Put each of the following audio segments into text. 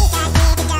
move, I need to go.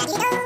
you know